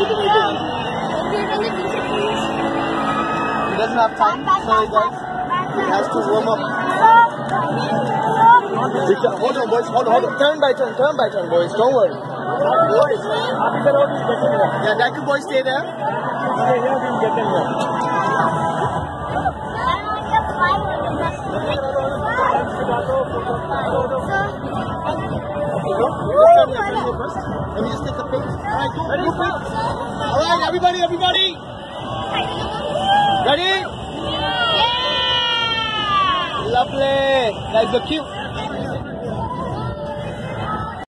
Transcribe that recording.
He doesn't have time, so he goes. He has to warm up. Hold on, boys. Hold on, hold on. Turn by turn, turn by turn, boys. Don't worry. Boys. Yeah, that could boy stay there. Let me just take a pic. All right, go, go, quick. All right, everybody, everybody. Ready? Yeah! Lovely. Guys, look cute.